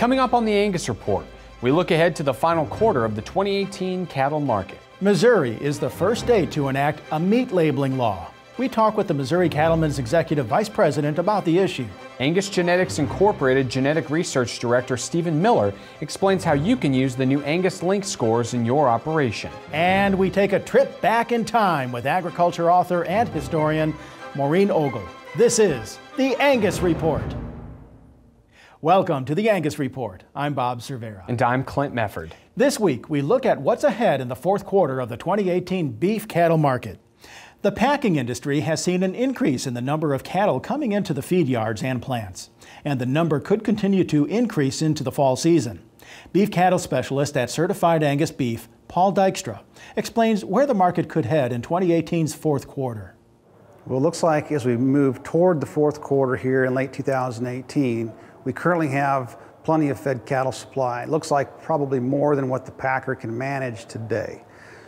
Coming up on the Angus Report, we look ahead to the final quarter of the 2018 cattle market. Missouri is the first state to enact a meat labeling law. We talk with the Missouri Cattlemen's Executive Vice President about the issue. Angus Genetics Incorporated Genetic Research Director Stephen Miller explains how you can use the new Angus Link scores in your operation. And we take a trip back in time with agriculture author and historian Maureen Ogle. This is the Angus Report. Welcome to the Angus Report. I'm Bob Cervera. And I'm Clint Mefford. This week, we look at what's ahead in the fourth quarter of the 2018 beef cattle market. The packing industry has seen an increase in the number of cattle coming into the feed yards and plants, and the number could continue to increase into the fall season. Beef cattle specialist at Certified Angus Beef, Paul Dykstra, explains where the market could head in 2018's fourth quarter. Well, it looks like as we move toward the fourth quarter here in late 2018, we currently have plenty of fed cattle supply. It looks like probably more than what the packer can manage today.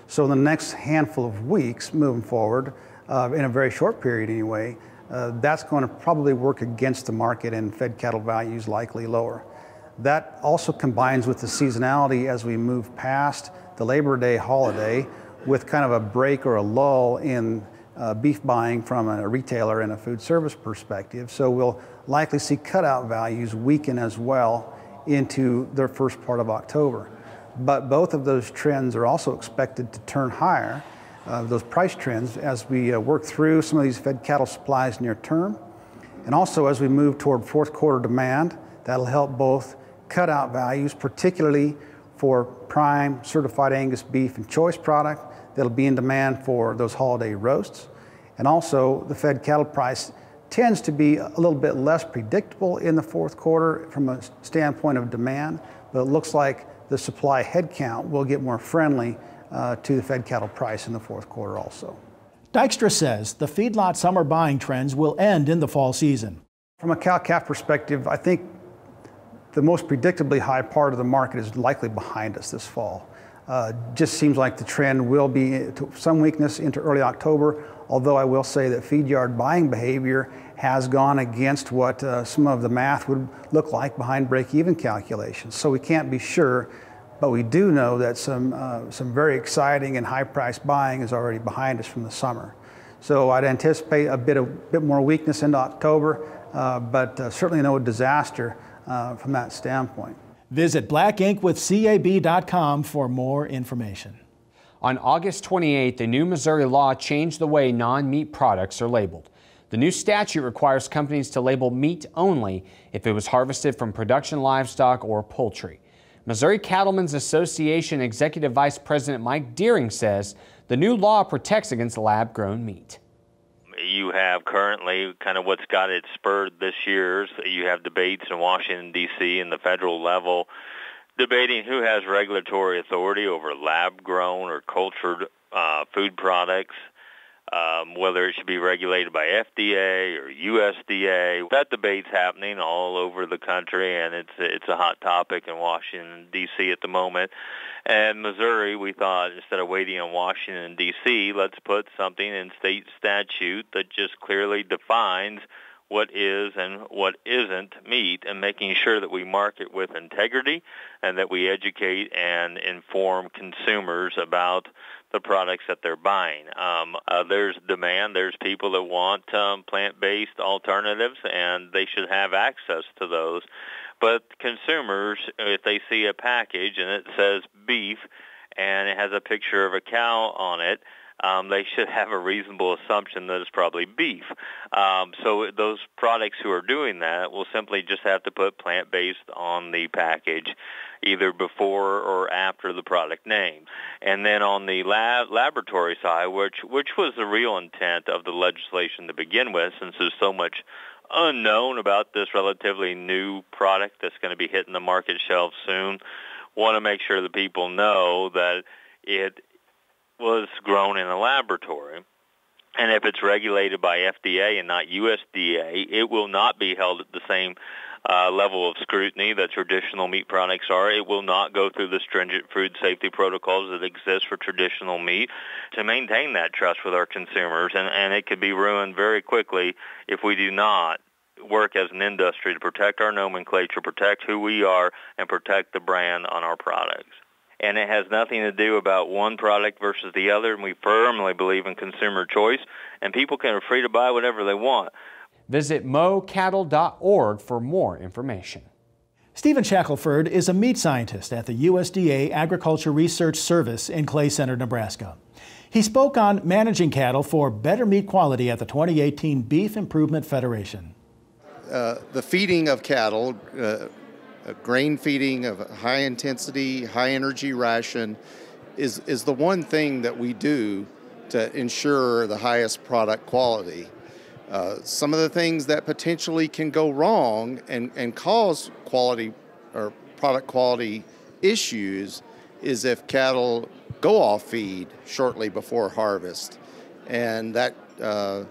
So in the next handful of weeks moving forward, uh, in a very short period anyway, uh, that's going to probably work against the market and fed cattle values likely lower. That also combines with the seasonality as we move past the Labor Day holiday with kind of a break or a lull in uh, beef buying from a retailer and a food service perspective. So we'll likely see cutout values weaken as well into the first part of October. But both of those trends are also expected to turn higher, uh, those price trends, as we uh, work through some of these fed cattle supplies near term. And also as we move toward fourth quarter demand, that'll help both cutout values, particularly for prime certified Angus beef and choice product that'll be in demand for those holiday roasts. And also the fed cattle price tends to be a little bit less predictable in the fourth quarter from a standpoint of demand, but it looks like the supply headcount will get more friendly uh, to the fed cattle price in the fourth quarter also. Dykstra says the feedlot summer buying trends will end in the fall season. From a cow calf perspective, I think the most predictably high part of the market is likely behind us this fall. Uh, just seems like the trend will be some weakness into early October, although I will say that feed yard buying behavior has gone against what uh, some of the math would look like behind break-even calculations. So we can't be sure, but we do know that some, uh, some very exciting and high-priced buying is already behind us from the summer. So I'd anticipate a bit, of, bit more weakness into October, uh, but uh, certainly no disaster from that standpoint. Visit blackinkwithcab.com for more information. On August 28, the new Missouri law changed the way non-meat products are labeled. The new statute requires companies to label meat only if it was harvested from production livestock or poultry. Missouri Cattlemen's Association Executive Vice President Mike Deering says the new law protects against lab-grown meat. You have currently kind of what's got it spurred this year. You have debates in Washington, D.C. and the federal level debating who has regulatory authority over lab-grown or cultured uh, food products um, whether it should be regulated by FDA or USDA. That debate's happening all over the country, and it's it's a hot topic in Washington D.C. at the moment. And Missouri, we thought instead of waiting on Washington D.C., let's put something in state statute that just clearly defines what is and what isn't meat and making sure that we market with integrity and that we educate and inform consumers about the products that they're buying. Um, uh, there's demand. There's people that want um, plant-based alternatives, and they should have access to those. But consumers, if they see a package and it says beef and it has a picture of a cow on it, um, they should have a reasonable assumption that it's probably beef. Um, so those products who are doing that will simply just have to put plant-based on the package either before or after the product name. And then on the lab, laboratory side, which, which was the real intent of the legislation to begin with, since there's so much unknown about this relatively new product that's going to be hitting the market shelf soon, want to make sure that people know that it was grown in a laboratory. And if it's regulated by FDA and not USDA, it will not be held at the same uh, level of scrutiny that traditional meat products are. It will not go through the stringent food safety protocols that exist for traditional meat to maintain that trust with our consumers. And, and it could be ruined very quickly if we do not work as an industry to protect our nomenclature, protect who we are, and protect the brand on our products. And it has nothing to do about one product versus the other. And we firmly believe in consumer choice, and people can are free to buy whatever they want. Visit mocattle.org for more information. Stephen Shackelford is a meat scientist at the USDA Agriculture Research Service in Clay Center, Nebraska. He spoke on managing cattle for better meat quality at the 2018 Beef Improvement Federation. Uh, the feeding of cattle, uh, grain feeding of a high intensity, high energy ration, is, is the one thing that we do to ensure the highest product quality. Uh, some of the things that potentially can go wrong and, and cause quality or product quality issues is if cattle go off feed shortly before harvest. And that uh,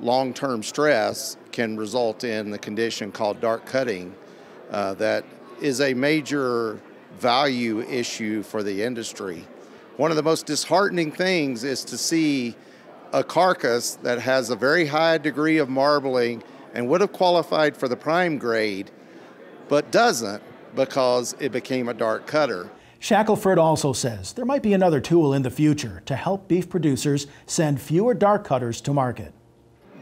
long term stress can result in the condition called dark cutting uh, that is a major value issue for the industry. One of the most disheartening things is to see a carcass that has a very high degree of marbling and would have qualified for the prime grade, but doesn't because it became a dark cutter. Shackelford also says there might be another tool in the future to help beef producers send fewer dark cutters to market.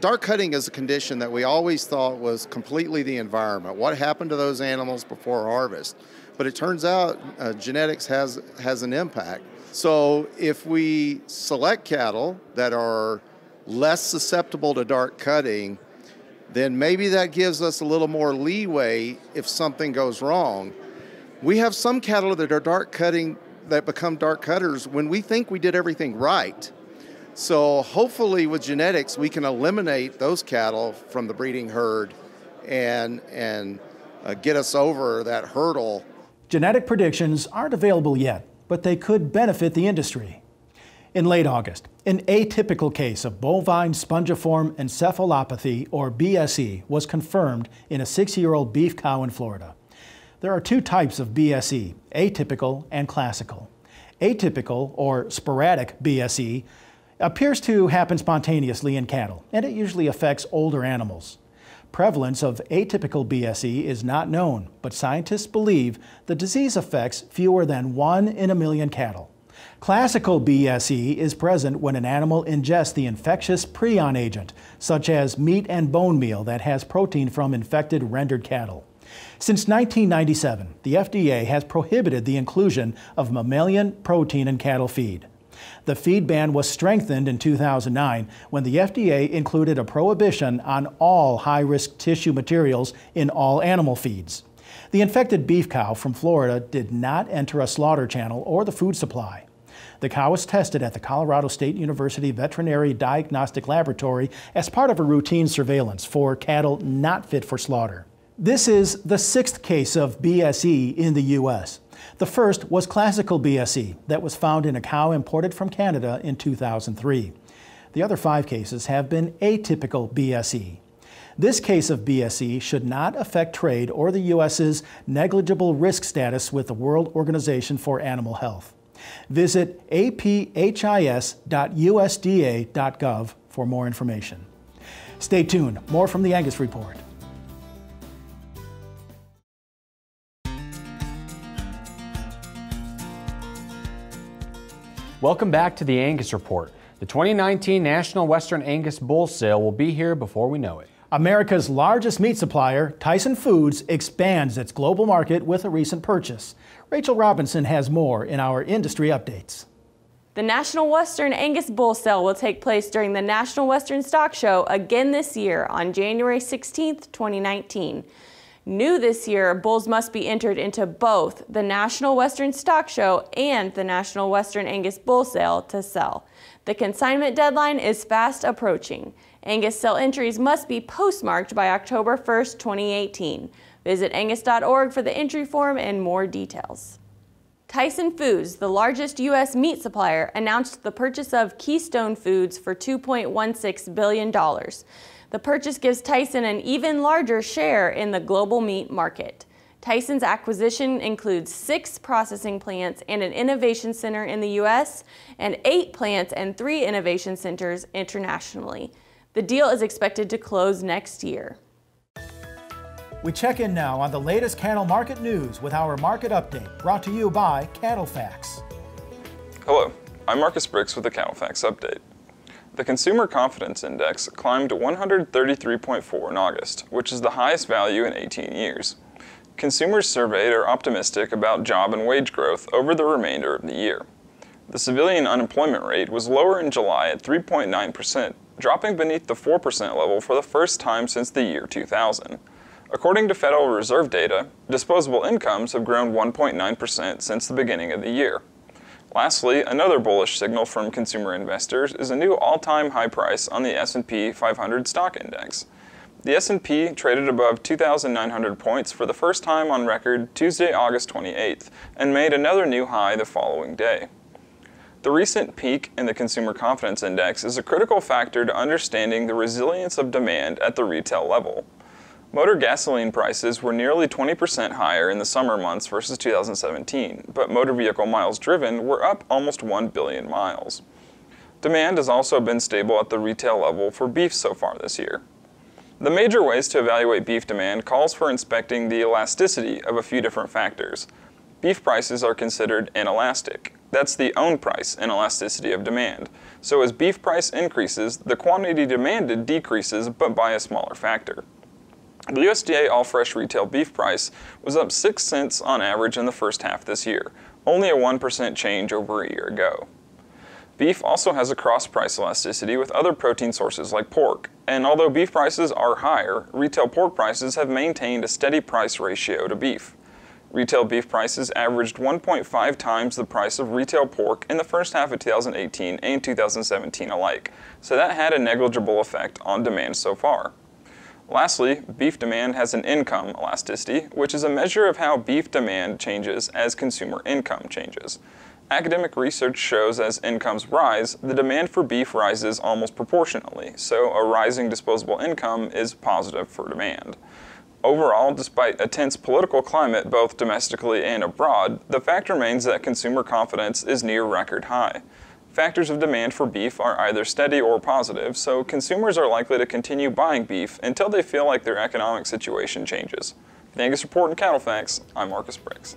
Dark cutting is a condition that we always thought was completely the environment. What happened to those animals before harvest? But it turns out uh, genetics has, has an impact. So if we select cattle that are less susceptible to dark cutting, then maybe that gives us a little more leeway if something goes wrong. We have some cattle that are dark cutting that become dark cutters when we think we did everything right. So hopefully with genetics we can eliminate those cattle from the breeding herd and and uh, get us over that hurdle. Genetic predictions aren't available yet, but they could benefit the industry. In late August, an atypical case of bovine spongiform encephalopathy, or BSE, was confirmed in a six year old beef cow in Florida. There are two types of BSE, atypical and classical. Atypical, or sporadic BSE, appears to happen spontaneously in cattle, and it usually affects older animals. Prevalence of atypical BSE is not known, but scientists believe the disease affects fewer than one in a million cattle. Classical BSE is present when an animal ingests the infectious prion agent, such as meat and bone meal that has protein from infected rendered cattle. Since 1997, the FDA has prohibited the inclusion of mammalian protein in cattle feed. The feed ban was strengthened in 2009 when the FDA included a prohibition on all high risk tissue materials in all animal feeds. The infected beef cow from Florida did not enter a slaughter channel or the food supply. The cow was tested at the Colorado State University Veterinary Diagnostic Laboratory as part of a routine surveillance for cattle not fit for slaughter. This is the sixth case of BSE in the U.S. The first was classical BSE that was found in a cow imported from Canada in 2003. The other five cases have been atypical BSE. This case of BSE should not affect trade or the U.S.'s negligible risk status with the World Organization for Animal Health. Visit aphis.usda.gov for more information. Stay tuned. More from the Angus Report. Welcome back to the Angus Report. The 2019 National Western Angus Bull Sale will be here before we know it. America's largest meat supplier, Tyson Foods, expands its global market with a recent purchase. Rachel Robinson has more in our industry updates. The National Western Angus Bull Sale will take place during the National Western Stock Show again this year on January 16, 2019. New this year, bulls must be entered into both the National Western Stock Show and the National Western Angus Bull Sale to sell. The consignment deadline is fast approaching. Angus sale entries must be postmarked by October 1, 2018. Visit angus.org for the entry form and more details. Tyson Foods, the largest U.S. meat supplier, announced the purchase of Keystone Foods for $2.16 billion. The purchase gives Tyson an even larger share in the global meat market. Tyson's acquisition includes six processing plants and an innovation center in the U.S., and eight plants and three innovation centers internationally. The deal is expected to close next year. We check in now on the latest cattle market news with our market update brought to you by CattleFax. Hello, I'm Marcus Briggs with the CattleFax update. The Consumer Confidence Index climbed to 133.4 in August, which is the highest value in 18 years. Consumers surveyed are optimistic about job and wage growth over the remainder of the year. The civilian unemployment rate was lower in July at 3.9%, dropping beneath the 4% level for the first time since the year 2000. According to Federal Reserve data, disposable incomes have grown 1.9% since the beginning of the year. Lastly, another bullish signal from consumer investors is a new all-time high price on the S&P 500 stock index. The S&P traded above 2,900 points for the first time on record Tuesday, August 28th, and made another new high the following day. The recent peak in the Consumer Confidence Index is a critical factor to understanding the resilience of demand at the retail level. Motor gasoline prices were nearly 20% higher in the summer months versus 2017, but motor vehicle miles driven were up almost 1 billion miles. Demand has also been stable at the retail level for beef so far this year. The major ways to evaluate beef demand calls for inspecting the elasticity of a few different factors. Beef prices are considered inelastic. That's the own price and elasticity of demand. So as beef price increases, the quantity demanded decreases, but by a smaller factor. The USDA all fresh retail beef price was up 6 cents on average in the first half this year, only a 1% change over a year ago. Beef also has a cross price elasticity with other protein sources like pork, and although beef prices are higher, retail pork prices have maintained a steady price ratio to beef. Retail beef prices averaged 1.5 times the price of retail pork in the first half of 2018 and 2017 alike, so that had a negligible effect on demand so far. Lastly, beef demand has an income elasticity, which is a measure of how beef demand changes as consumer income changes. Academic research shows as incomes rise, the demand for beef rises almost proportionally, so a rising disposable income is positive for demand. Overall, despite a tense political climate both domestically and abroad, the fact remains that consumer confidence is near record high. Factors of demand for beef are either steady or positive, so consumers are likely to continue buying beef until they feel like their economic situation changes. For the Angus Report and CattleFax, I'm Marcus Briggs.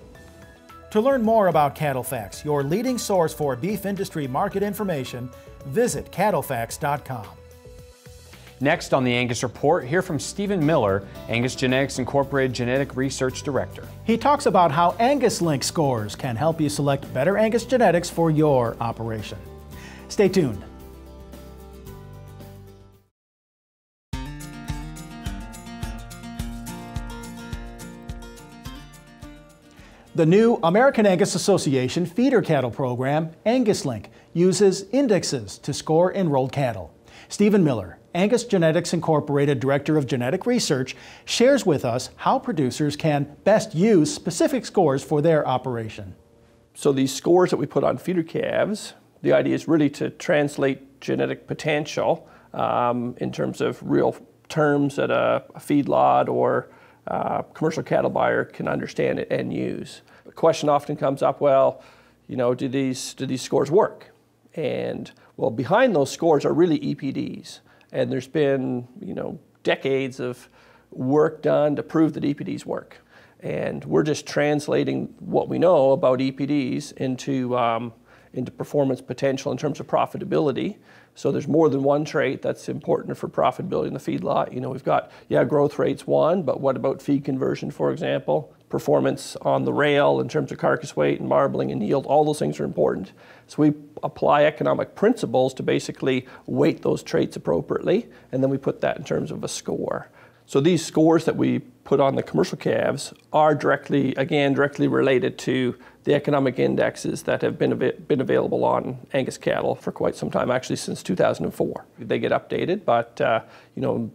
To learn more about CattleFax, your leading source for beef industry market information, visit cattlefax.com. Next on the Angus Report, hear from Stephen Miller, Angus Genetics Incorporated Genetic Research Director. He talks about how Angus Link scores can help you select better Angus genetics for your operation. Stay tuned. The new American Angus Association feeder cattle program, Angus Link, uses indexes to score enrolled cattle. Stephen Miller, Angus Genetics Incorporated Director of Genetic Research, shares with us how producers can best use specific scores for their operation. So these scores that we put on feeder calves, the idea is really to translate genetic potential um, in terms of real terms that a, a feedlot or a commercial cattle buyer can understand it and use. The question often comes up, well, you know, do these, do these scores work? And well, behind those scores are really EPDs. And there's been, you know, decades of work done to prove that EPDs work. And we're just translating what we know about EPDs into, um, into performance potential in terms of profitability. So there's more than one trait that's important for profitability in the feedlot. You know, we've got, yeah, growth rate's one, but what about feed conversion, for example? Performance on the rail in terms of carcass weight and marbling and yield, all those things are important. So we apply economic principles to basically weight those traits appropriately, and then we put that in terms of a score. So these scores that we put on the commercial calves are directly, again, directly related to the economic indexes that have been, av- been available on Angus cattle for quite some time, actually since 2004. They get updated, but uh, you know,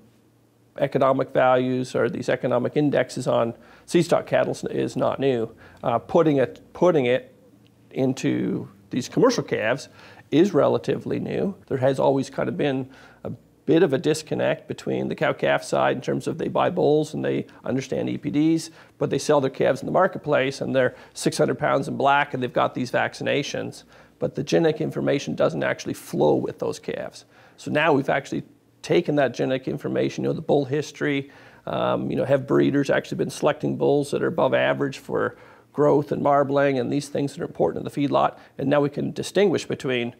economic values or these economic indexes on seed stock cattle is not new. Uh, putting it putting it into these commercial calves is relatively new. There has always kind of been a bit of a disconnect between the cow calf side in terms of they buy bulls and they understand EPDs, but they sell their calves in the marketplace and they're 600 pounds in black and they've got these vaccinations, but the genetic information doesn't actually flow with those calves. So now we've actually taken that genetic information, you know, the bull history, Um, you know, have breeders actually been selecting bulls that are above average for growth and marbling and these things that are important in the feedlot. And now we can distinguish between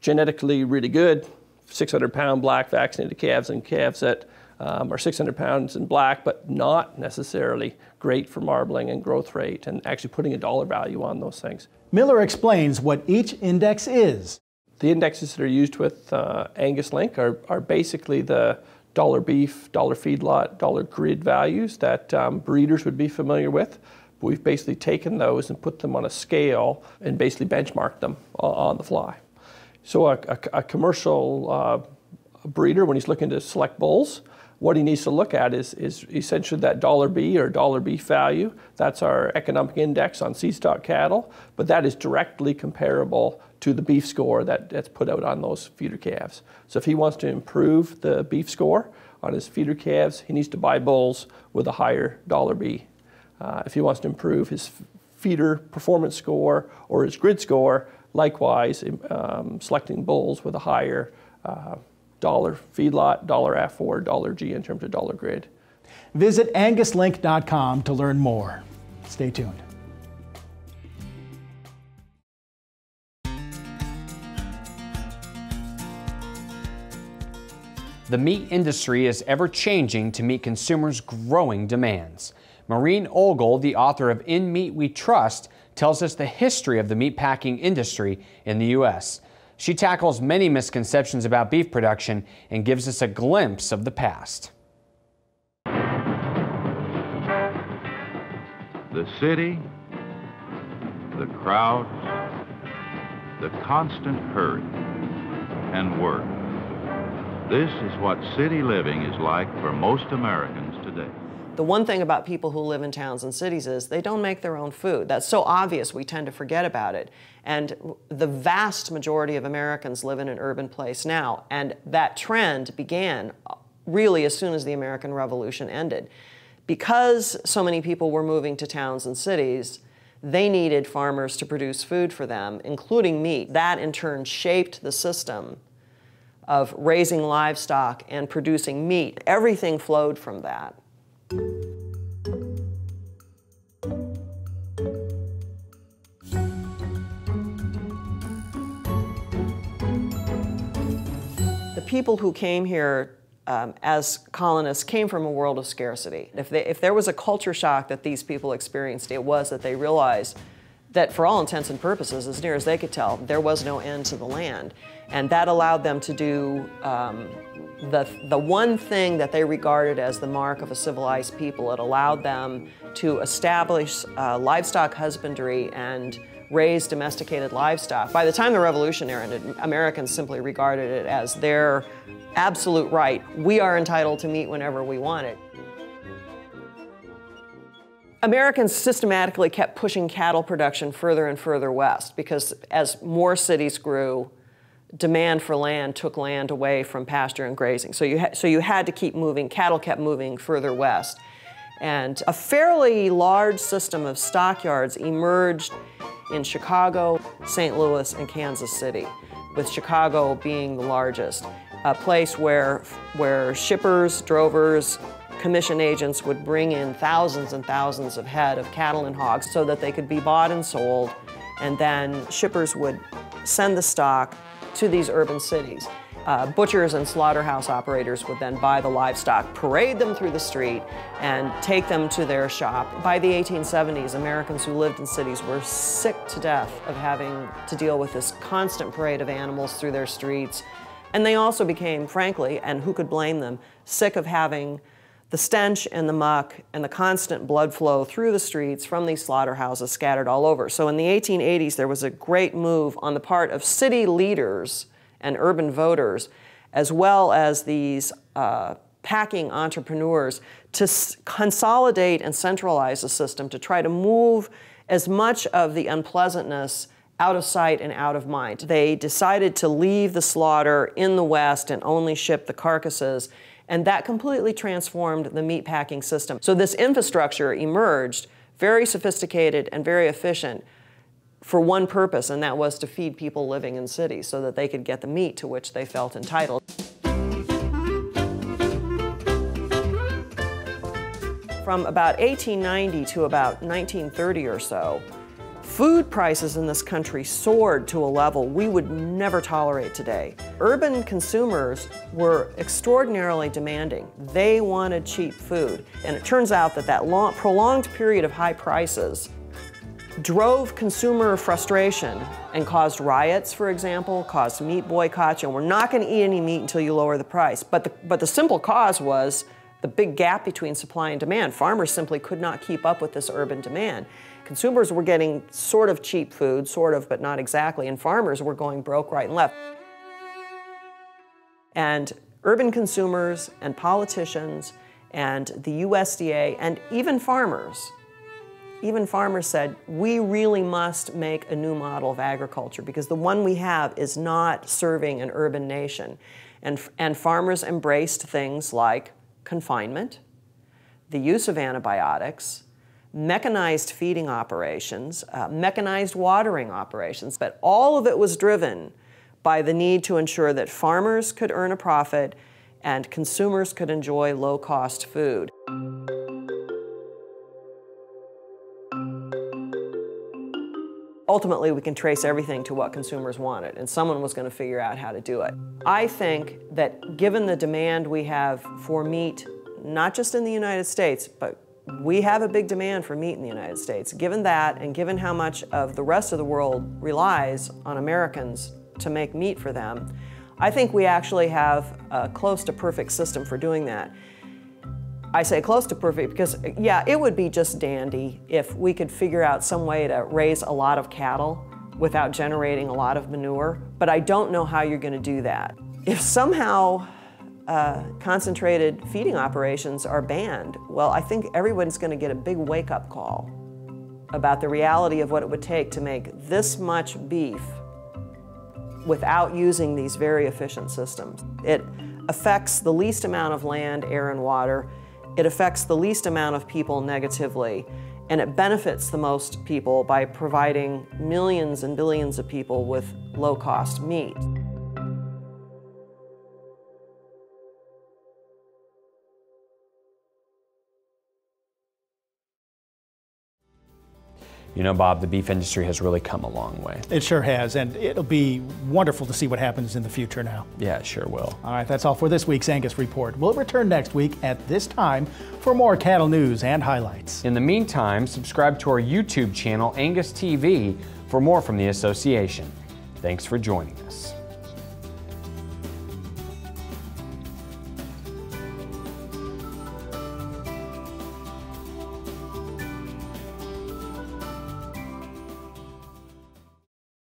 genetically really good 600 pound black vaccinated calves and calves that um, are 600 pounds in black, but not necessarily great for marbling and growth rate, and actually putting a dollar value on those things. Miller explains what each index is. The indexes that are used with uh, Angus Link are, are basically the dollar beef, dollar feedlot, dollar grid values that um, breeders would be familiar with. But we've basically taken those and put them on a scale and basically benchmarked them on the fly. So a, a, a commercial uh, breeder, when he's looking to select bulls, what he needs to look at is, is essentially that dollar B or dollar beef value. That's our economic index on seed stock cattle, but that is directly comparable to the beef score that, that's put out on those feeder calves. So if he wants to improve the beef score on his feeder calves, he needs to buy bulls with a higher dollar B. Uh, if he wants to improve his feeder performance score or his grid score, likewise, um, selecting bulls with a higher uh, dollar feedlot, dollar F4, dollar G in terms of dollar grid. Visit anguslink.com to learn more. Stay tuned. The meat industry is ever changing to meet consumers' growing demands. Maureen Ogle, the author of In Meat We Trust, tells us the history of the meatpacking industry in the U.S. She tackles many misconceptions about beef production and gives us a glimpse of the past. The city, the crowds, the constant hurry and work. This is what city living is like for most Americans. The one thing about people who live in towns and cities is they don't make their own food. That's so obvious we tend to forget about it. And the vast majority of Americans live in an urban place now. And that trend began really as soon as the American Revolution ended. Because so many people were moving to towns and cities, they needed farmers to produce food for them, including meat. That in turn shaped the system of raising livestock and producing meat. Everything flowed from that. The people who came here um, as colonists came from a world of scarcity. If, they, if there was a culture shock that these people experienced, it was that they realized that for all intents and purposes, as near as they could tell, there was no end to the land. And that allowed them to do um, the, the one thing that they regarded as the mark of a civilized people. It allowed them to establish uh, livestock husbandry and raise domesticated livestock. By the time the revolution ended, Americans simply regarded it as their absolute right. We are entitled to meat whenever we want it. Americans systematically kept pushing cattle production further and further west because as more cities grew, demand for land took land away from pasture and grazing. So you, so you had to keep moving, cattle kept moving further west. And a fairly large system of stockyards emerged in Chicago, St. Louis, and Kansas City, with Chicago being the largest. A place where, where shippers, drovers, commission agents would bring in thousands and thousands of head of cattle and hogs so that they could be bought and sold, and then shippers would send the stock to these urban cities. Uh, butchers and slaughterhouse operators would then buy the livestock, parade them through the street, and take them to their shop. By the 1870s, Americans who lived in cities were sick to death of having to deal with this constant parade of animals through their streets. And they also became, frankly, and who could blame them, sick of having the stench and the muck and the constant blood flow through the streets from these slaughterhouses scattered all over. So in the 1880s, there was a great move on the part of city leaders and urban voters, as well as these uh, packing entrepreneurs, to consolidate and centralize the system to try to move as much of the unpleasantness out of sight and out of mind. They decided to leave the slaughter in the West and only ship the carcasses and that completely transformed the meatpacking system. So this infrastructure emerged very sophisticated and very efficient for one purpose, and that was to feed people living in cities so that they could get the meat to which they felt entitled. From about 1890 to about 1930 or so, food prices in this country soared to a level we would never tolerate today. Urban consumers were extraordinarily demanding. They wanted cheap food. And it turns out that that long, prolonged period of high prices drove consumer frustration and caused riots, for example, caused meat boycotts, and we're not going to eat any meat until you lower the price. But the, but the simple cause was the big gap between supply and demand. Farmers simply could not keep up with this urban demand. Consumers were getting sort of cheap food, sort of, but not exactly, and farmers were going broke right and left. And urban consumers and politicians and the USDA and even farmers even farmers said, we really must make a new model of agriculture because the one we have is not serving an urban nation. And, and farmers embraced things like confinement, the use of antibiotics, mechanized feeding operations, uh, mechanized watering operations, but all of it was driven by the need to ensure that farmers could earn a profit and consumers could enjoy low cost food. ultimately we can trace everything to what consumers wanted and someone was going to figure out how to do it. I think that given the demand we have for meat, not just in the United States, but we have a big demand for meat in the United States. Given that and given how much of the rest of the world relies on Americans to make meat for them, I think we actually have a close to perfect system for doing that. I say close to perfect because, yeah, it would be just dandy if we could figure out some way to raise a lot of cattle without generating a lot of manure, but I don't know how you're going to do that. If somehow uh, concentrated feeding operations are banned, well, I think everyone's going to get a big wake up call about the reality of what it would take to make this much beef without using these very efficient systems. It affects the least amount of land, air, and water. It affects the least amount of people negatively, and it benefits the most people by providing millions and billions of people with low cost meat. You know, Bob, the beef industry has really come a long way. It sure has, and it'll be wonderful to see what happens in the future now. Yeah, it sure will. All right, that's all for this week's Angus Report. We'll return next week at this time for more cattle news and highlights. In the meantime, subscribe to our YouTube channel, Angus TV, for more from the association. Thanks for joining us.